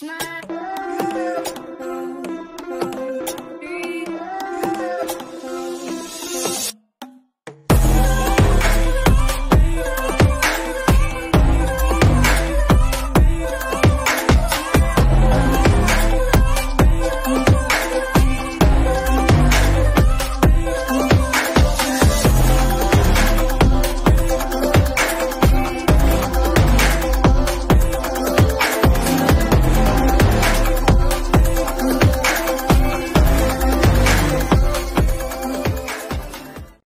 It's my